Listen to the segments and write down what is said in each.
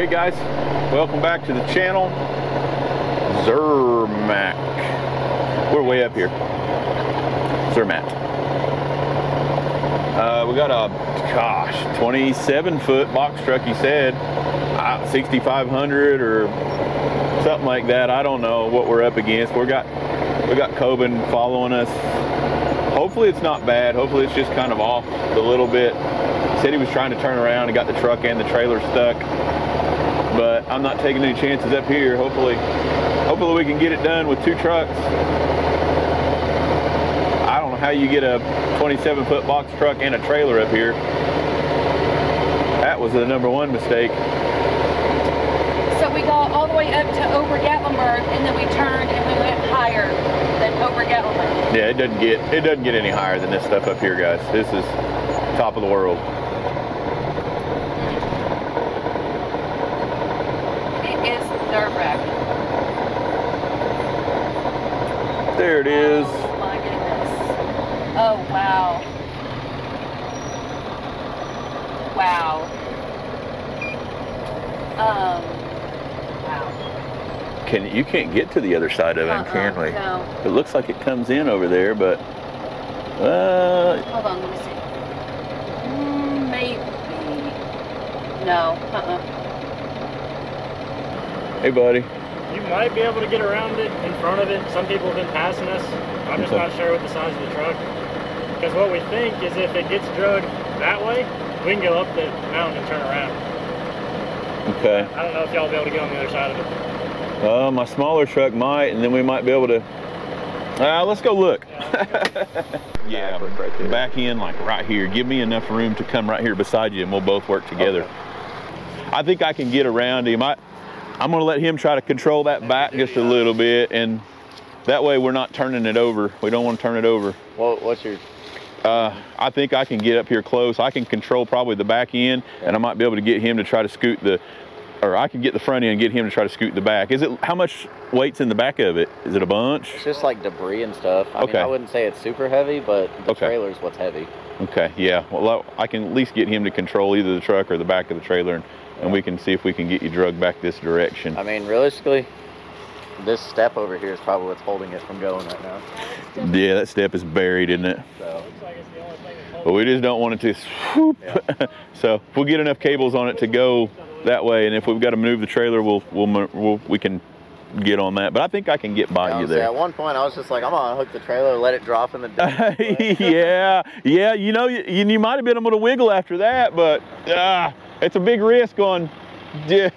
Okay guys, welcome back to the channel. Zermatt. We're way up here. Zermatt. Uh, we got a, gosh, 27 foot box truck, he said. Uh, 6,500 or something like that. I don't know what we're up against. We got, we got Coben following us. Hopefully it's not bad. Hopefully it's just kind of off a little bit. He said he was trying to turn around and got the truck and the trailer stuck but I'm not taking any chances up here. Hopefully, hopefully we can get it done with two trucks. I don't know how you get a 27 foot box truck and a trailer up here. That was the number one mistake. So we got all the way up to Ober Gatlinburg and then we turned and we went higher than Ober Gatlinburg. Yeah, it doesn't get it doesn't get any higher than this stuff up here, guys. This is top of the world. It is nerve wracking. There it is. Oh my goodness. Oh wow. Wow. Um. Wow. Can you can't get to the other side of it, Uh-uh, can we? No. It looks like it comes in over there, but uh, Hold on, let me see. Mm, maybe. No. Uh-uh. hey buddy. You might be able to get around it in front of it. Some people have been passing us. I'm just Okay. not sure with the size of the truck. Because what we think is if it gets drugged that way, we can go up the mountain and turn around. Okay. I don't know if y'all will be able to get on the other side of it. Uh, my smaller truck might, and then we might be able to. Uh, let's go look. yeah, right there. back in like right here. Give me enough room to come right here beside you, and we'll both work together. Okay. I think I can get around him. I, I'm gonna let him try to control that back just a little bit, and that way we're not turning it over. We don't want to turn it over. What, what's your? Uh, I think I can get up here close. I can control probably the back end, and I might be able to get him to try to scoot the, or I can get the front end and get him to try to scoot the back. Is it how much weight's in the back of it? Is it a bunch? It's just like debris and stuff. I Okay. mean, I wouldn't say it's super heavy, but the Okay. trailer's what's heavy. Okay, yeah. Well, I I can at least get him to control either the truck or the back of the trailer, and, and we can see if we can get you drugged back this direction. I mean, realistically, this step over here is probably what's holding it from going right now. Yeah, that step is buried, isn't it? So Looks like it's the only thing But we just don't want it to swoop. so if we'll get enough cables on it to go that way, and if we've got to move the trailer, we'll, we'll, we'll we can get on that. But I think I can get by you honestly, there. at one point, I was just like, I'm gonna hook the trailer, let it drop in the ditch. yeah, yeah. You know, you, you might have been able to wiggle after that, but ah, it's a big risk on. Yeah.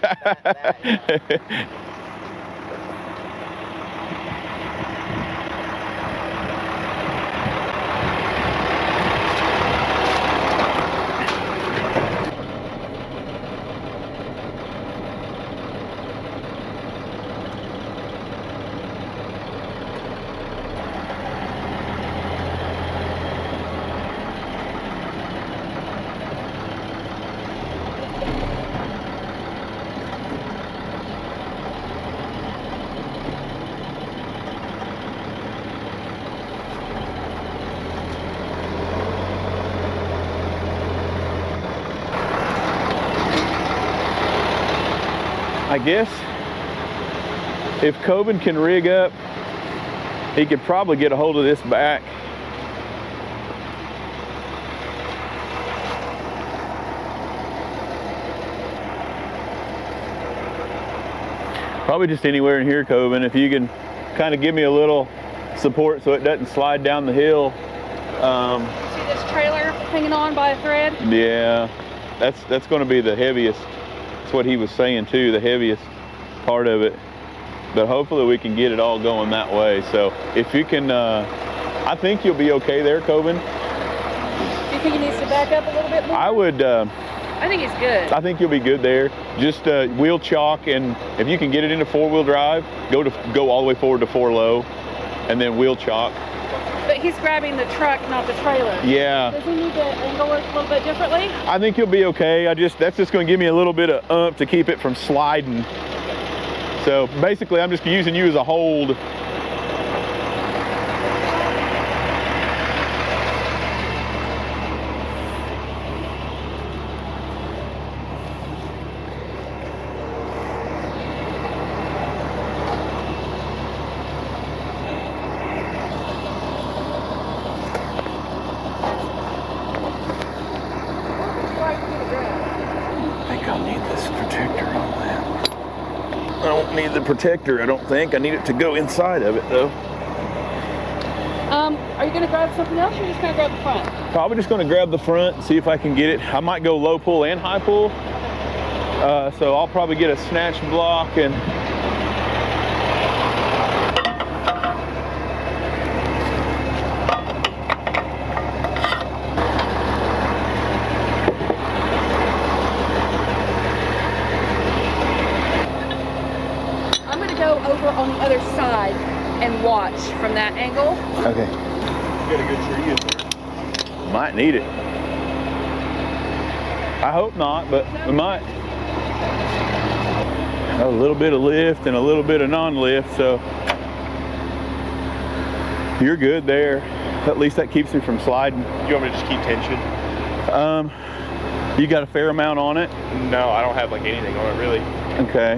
I guess if Coben can rig up, he could probably get a hold of this back. Probably just anywhere in here, Coben. If you can kind of give me a little support so it doesn't slide down the hill. Um, See this trailer hanging on by a thread? yeah, that's that's going to be the heaviest. What he was saying too, the heaviest part of it. But hopefully we can get it all going that way. So if you can, uh, I think you'll be okay there, Coben. Do you think he needs to back up a little bit more? I would. Uh, I think he's good. I think you'll be good there. Just uh, wheel chock, and if you can get it into four-wheel drive, go to go all the way forward to four low, and then wheel chock. But he's grabbing the truck, not the trailer. Yeah. Does he need to angle it a little bit differently? I think you'll be okay. I just that's just going to give me a little bit of ump to keep it from sliding. So basically, I'm just using you as a hold. The protector, I don't think. I need it to go inside of it though. Um, are you gonna grab something else or just gonna grab the front? Probably just gonna grab the front, see if I can get it. I might go low pull and high pull. Uh, so I'll probably get a snatch block and I'm gonna go over on the other side and watch from that angle. Okay. Get a good tree in there. Might need it. I hope not, but we might. A little bit of lift and a little bit of non-lift, so you're good there. At least that keeps me from sliding. You want me to just keep tension? Um, you got a fair amount on it. No, I don't have like anything on it really. Okay.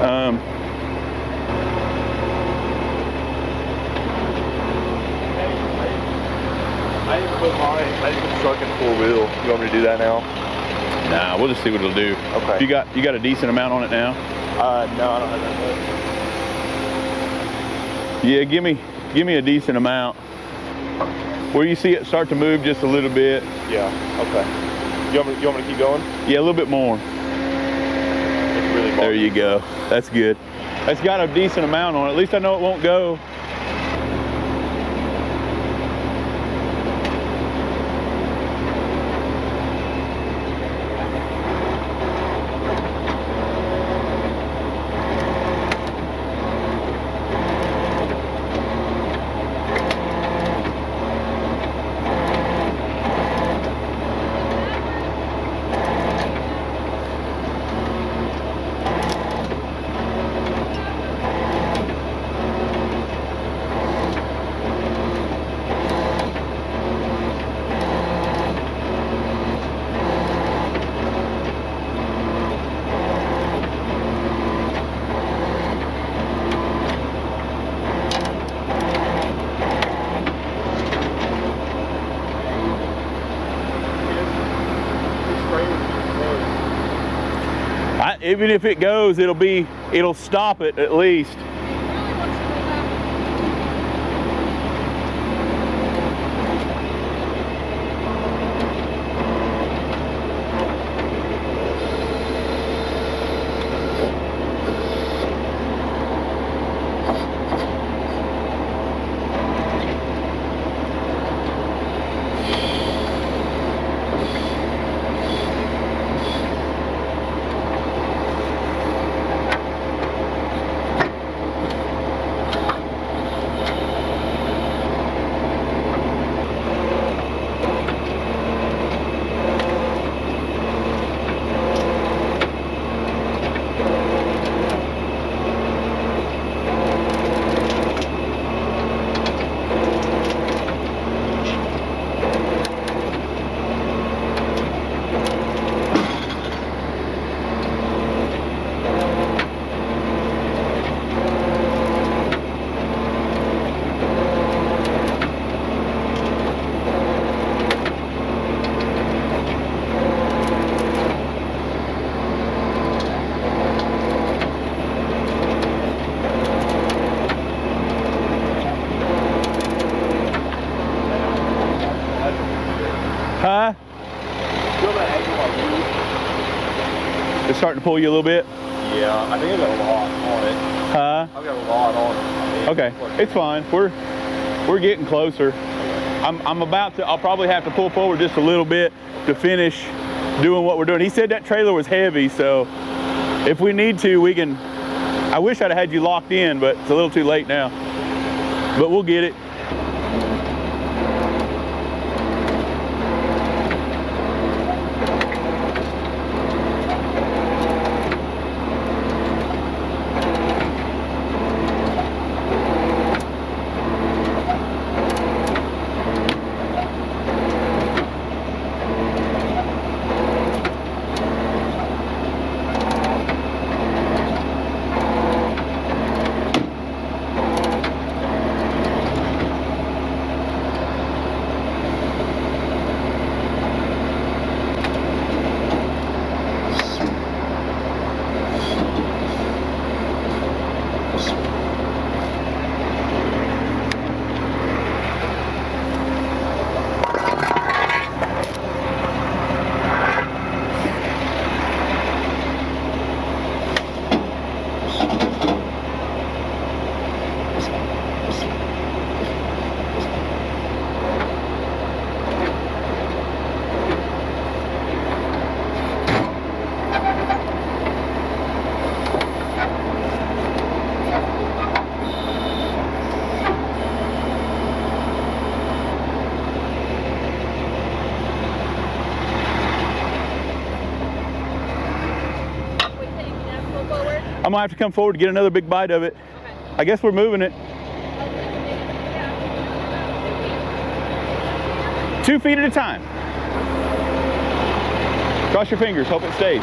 Um, I didn't put mine. I didn't put truck in four wheel. You want me to do that now? nah, we'll just see what it'll do. Okay. You got you got a decent amount on it now. Uh, no, I don't have that much. Yeah, give me give me a decent amount. Where you see it start to move just a little bit. Yeah. Okay. You want me? You want me to keep going? Yeah, a little bit more. It's really. There you go. That's good. That's got a decent amount on it. At least I know it won't go. I, even if it goes, it'll be it'll stop it at least. To pull you a little bit. Yeah, I think I got a lot on it. Huh? I've got a lot on it. Okay, it's fine. We're we're getting closer. I'm I'm about to. I'll probably have to pull forward just a little bit to finish doing what we're doing. He said that trailer was heavy, so if we need to, we can. I wish I'd have had you locked in, but it's a little too late now. But we'll get it. I'm gonna have to come forward to get another big bite of it. I guess we're moving it. Two feet at a time. Cross your fingers, hope it stays.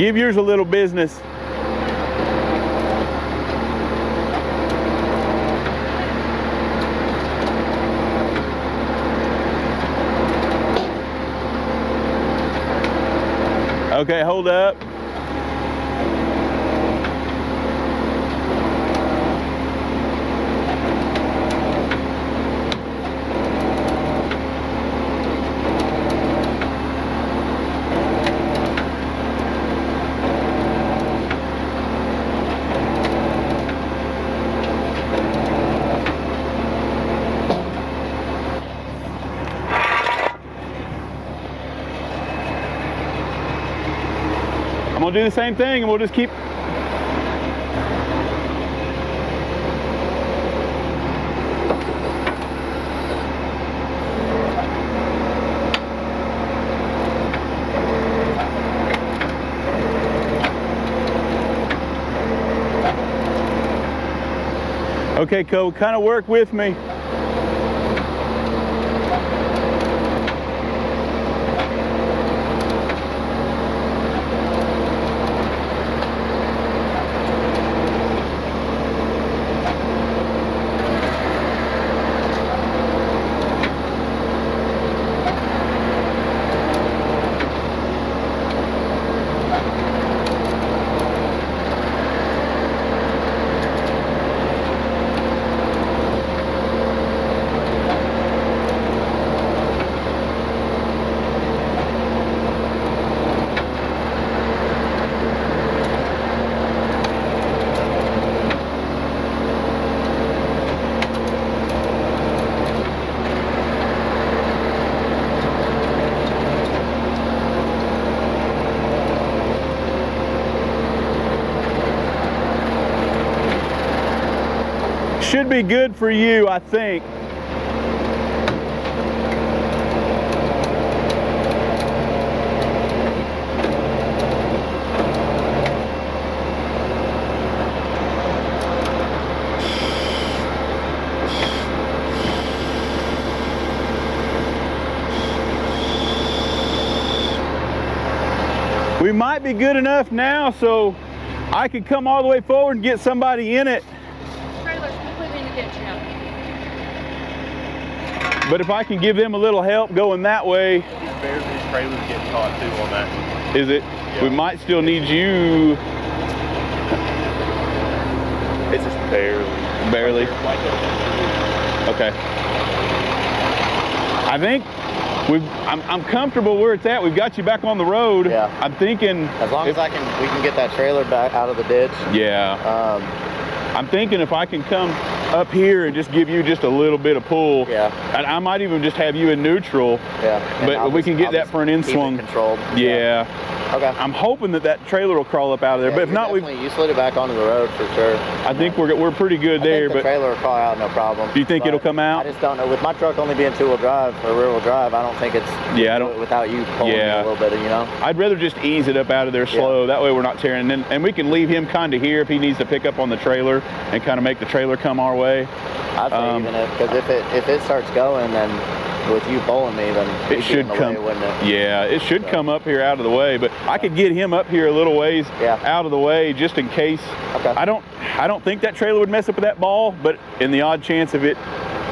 Give yours a little business. Okay, hold up. Gonna do the same thing and we'll just keep. Okay, Cole, kind of work with me. Should be good for you, I think. We might be good enough now so I could come all the way forward and get somebody in it. Trailer's completely in the ditch now. But if I can give them a little help going that way, Bears and trailer's getting caught too on that. is it? We might still need you It's just barely. barely. Okay. I think we've. I'm, I'm comfortable where it's at. We've got you back on the road. Yeah. I'm thinking. As long as I can, we can get that trailer back out of the ditch. Yeah. Um, I'm thinking if I can come up here and just give you just a little bit of pull. Yeah. And I might even just have you in neutral. yeah. and But we can get that for an it in-swung. Controlled. Yeah. Okay. I'm hoping that that trailer will crawl up out of there. Yeah, but if not, we definitely- you slid it back onto the road for sure. I think we're we're pretty good I there. think the but trailer will crawl out, no problem. Do you think But it'll come out? I just don't know. With my truck only being two-wheel drive or rear-wheel drive, I don't think it's. Yeah, I don't- Without you pulling Yeah. a little bit, you know. I'd rather just ease it up out of there slow. That way we're not tearing. And, and we can leave him kind of here if he needs to pick up on the trailer and kind of make the trailer come our way. I'd say Um, even if because if it if it starts going, then with you pulling me, then It should come. way, wouldn't it? Yeah, it should come up here out of the way. But I could get him up here a little ways Yeah. out of the way just in case. Okay. I don't. I don't think that trailer would mess up with that ball. But in the odd chance of it,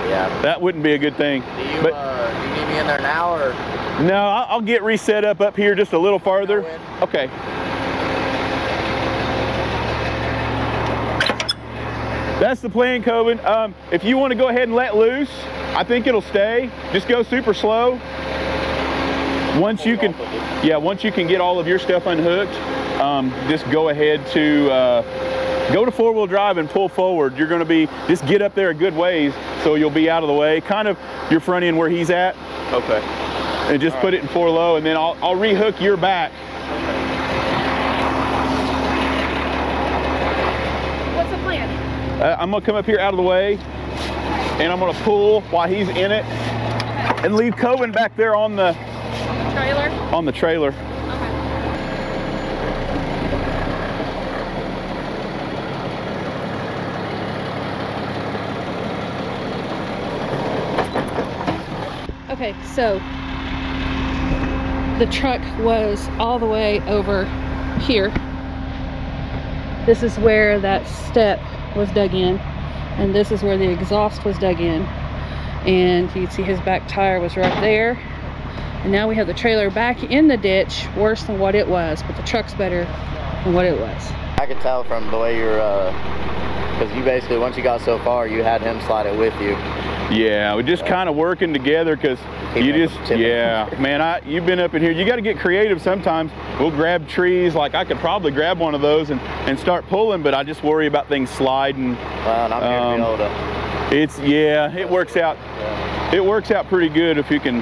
Yeah. that wouldn't be a good thing. Do you But uh, do you need me in there now or? no, I'll, get reset up up here just a little farther. Okay. That's the plan, Coben. Um, if you want to go ahead and let loose, I think it'll stay. Just go super slow. Once you can, yeah, once you can get all of your stuff unhooked, um, just go ahead to uh, go to four-wheel drive and pull forward. You're going to be just get up there a good ways, so you'll be out of the way. Kind of your front end where he's at, Okay. and just put it in four low, and then I'll, I'll rehook your back. What's the plan? Uh, I'm gonna come up here out of the way, and I'm gonna pull while he's in it, and leave Coben back there on the Trailer? On the trailer. Okay. So the truck was all the way over here. This is where that step was dug in, and this is where the exhaust was dug in. And you can see his back tire was right there. And now we have the trailer back in the ditch, worse than what it was, but the truck's better than what it was. I could tell from the way you're, because you basically once you got so far, you had him slide it with you. Yeah, we're just kind of working together because you just, yeah, man, I you've been up in here. You got to get creative sometimes. We'll grab trees, like I could probably grab one of those and and start pulling, but I just worry about things sliding. Well, and I'm here to Um, be able to. It's yeah, it works out. Yeah. It works out pretty good if you can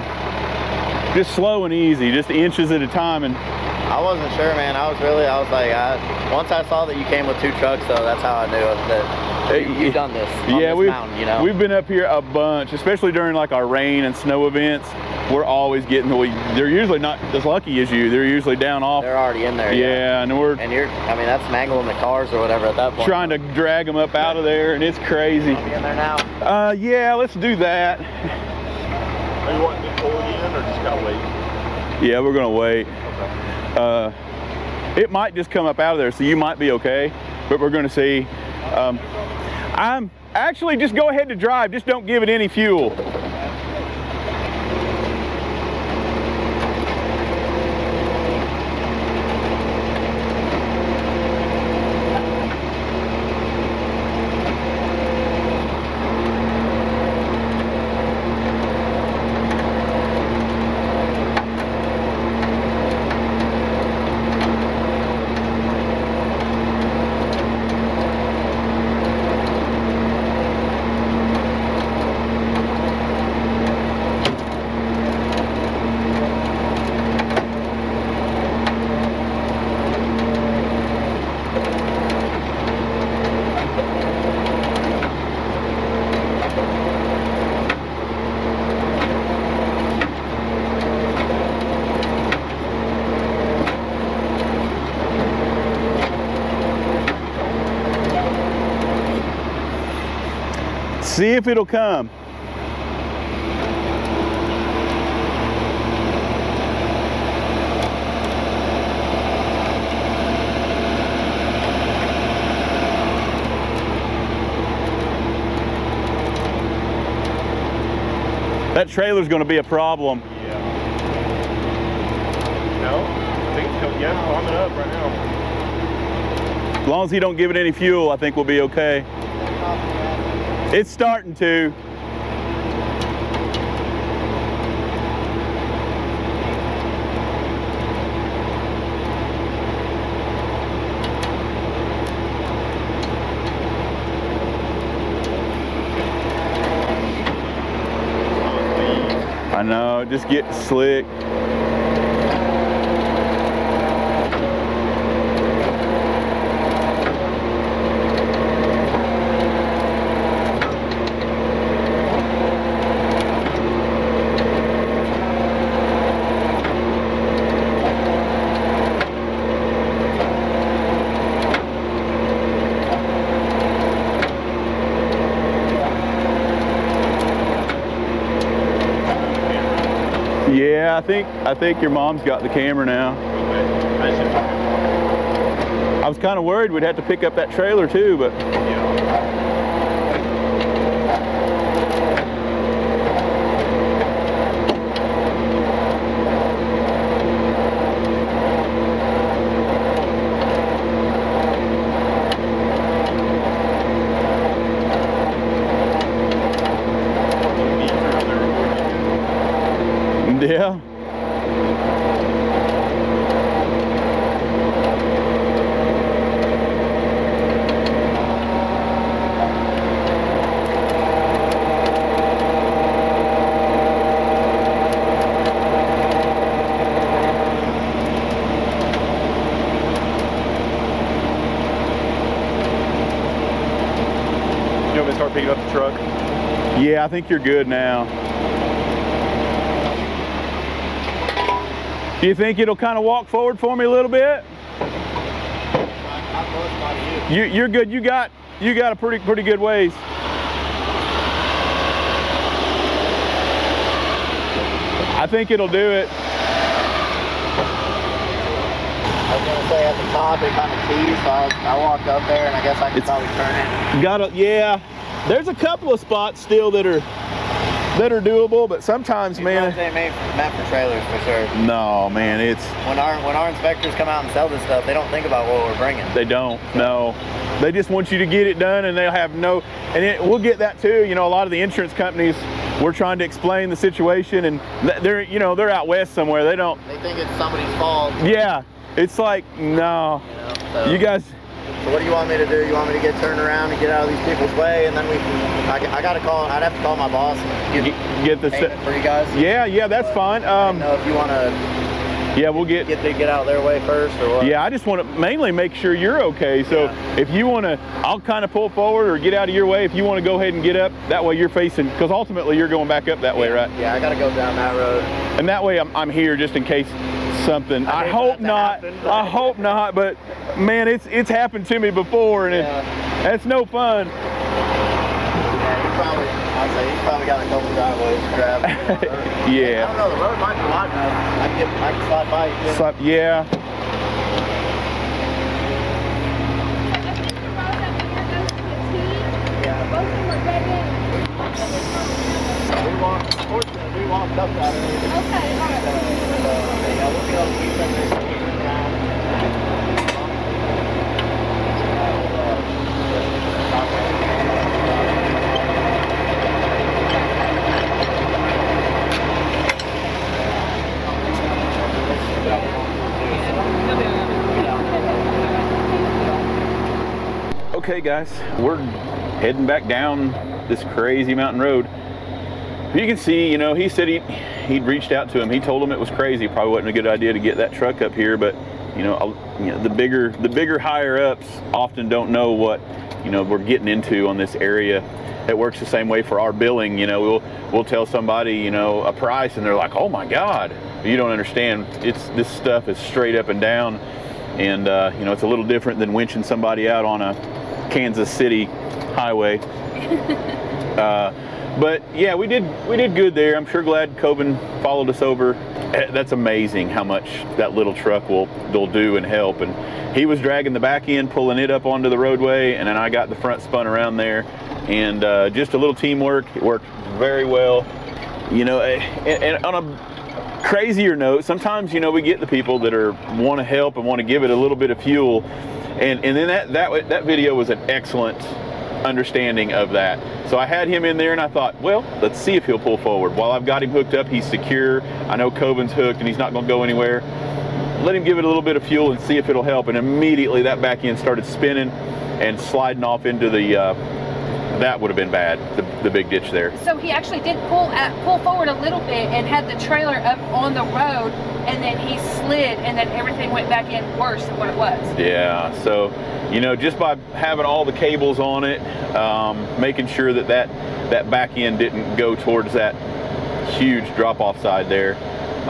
just slow and easy, just inches at a time, and I wasn't sure, man. I was really, I was like, I, once I saw that you came with two trucks, though, that's how I knew that you, you've done this on yeah, this we've mountain, you know. we've been up here a bunch, especially during like our rain and snow events. We're always getting the. They're usually not as lucky as you. They're usually down off. They're already in there. yeah, and we're And you're, I mean, that's mangling the cars or whatever at that point. trying to drag them up out of there, and it's crazy. I'll be in there now. Uh, yeah, let's do that. Again or just gotta wait? Yeah, we're gonna wait. Uh, it might just come up out of there, so you might be okay, but we're gonna see. Um, I'm actually just go ahead to drive. Just don't give it any fuel. See if it'll come. That trailer's gonna be a problem. Yeah. No? I think it's coming, yeah, climbing up right now. As long as he don't give it any fuel, I think we'll be okay. It's starting to. I know, just get slick. Yeah, I think your mom's got the camera now. I I was kind of worried we'd have to pick up that trailer too, but yeah. You want me to start picking up the truck? Yeah, I think you're good now. Do you think it'll kind of walk forward for me a little bit? How close am I to you? You, you're good. You got you got a pretty pretty good ways. I think it'll do it. I was gonna say at the top it kind of tees, so I, I walked up there and I guess I could It's- probably turn it. Got to yeah. There's a couple of spots still that are that are doable, but sometimes, These man, ain't made meant for trailers for sure. no, man, it's When our when our inspectors come out and sell this stuff, they don't think about what we're bringing. They don't. No, they just want you to get it done, and they'll have no. And it, we'll get that too. You know, a lot of the insurance companies, we're trying to explain the situation, and they're, you know, they're out west somewhere. They don't. They think it's somebody's fault. Yeah, it's like no. You, know? so, You guys, so what do you want me to do? You want me to get turned around and get out of these people's way, and then we can. I, I gotta call. I'd have to call my boss and get, get the. payment for you guys. Yeah, yeah, that's fine. Um, don't know if you want to yeah, we'll get. get they get out their way first or what. Yeah, I just want to mainly make sure you're okay. So Yeah. if you want to, I'll kind of pull forward or get out of your way. If you want to go ahead and get up, that way you're facing, because ultimately you're going back up that way, right? Yeah, I gotta go down that road. And that way I'm, I'm here just in case something. I I, hope not. happen, I hope not. But man, it's it's happened to me before, and Yeah. it, that's no fun. Yeah, you probably. I'd say you probably got a couple driveways to grab. I don't know. The road might be wide enough. I can get. I can slide by you. So, yeah. We walked. Fortunately, we walked up that area. So, yeah, Okay, guys, we're heading back down this crazy mountain road. You can see, you know, he said he he'd reached out to him. He told him it was crazy. Probably wasn't a good idea to get that truck up here, but you know, you know, the bigger the bigger higher ups often don't know what you know we're getting into on this area. It works the same way for our billing. You know, we'll we'll tell somebody you know a price, and they're like, "Oh my God!" You don't understand. It's this stuff is straight up and down, and uh, you know it's a little different than winching somebody out on a Kansas City highway. uh, but yeah, we did we did good there. I'm sure glad Coben followed us over. Eh, That's amazing how much that little truck will will do and help. And he was dragging the back end, pulling it up onto the roadway, and then I got the front spun around there. And uh, just a little teamwork. It worked very well. You know, eh, and, and on a crazier note, sometimes you know we get the people that are want to help and want to give it a little bit of fuel, and and then that that that video was an excellent understanding of that. So I had him in there and I thought, well, let's see if he'll pull forward. While I've got him hooked up, he's secure. I know Coben's hooked and he's not going to go anywhere. Let him give it a little bit of fuel and see if it'll help. And immediately that back end started spinning and sliding off into the. Uh, that would have been bad. The, the big ditch there. So he actually did pull at, pull forward a little bit and had the trailer up on the road, and then he slid, and then everything went back in worse than what it was. Yeah, so you know, just by having all the cables on it, um, making sure that, that that back end didn't go towards that huge drop off side there.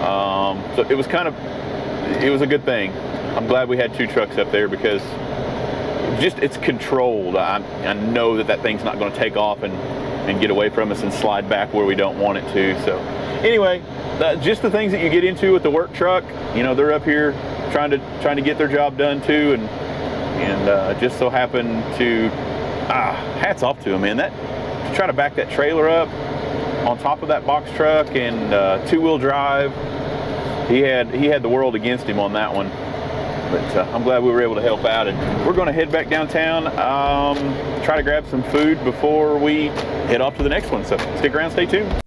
Um, so it was kind of it was a good thing. I'm glad we had two trucks up there because just it's controlled. I, I know that that thing's not going to take off and and get away from us and slide back where we don't want it to. So anyway, that, just the things that you get into with the work truck. You know, they're up here trying to trying to get their job done too, and and uh, just so happened to ah, hats off to them, man. That to try to back that trailer up on top of that box truck and uh, two-wheel drive. He had he had the world against him on that one, but uh, I'm glad we were able to help out. And we're going to head back downtown, um, try to grab some food before we head off to the next one. So stick around, stay tuned.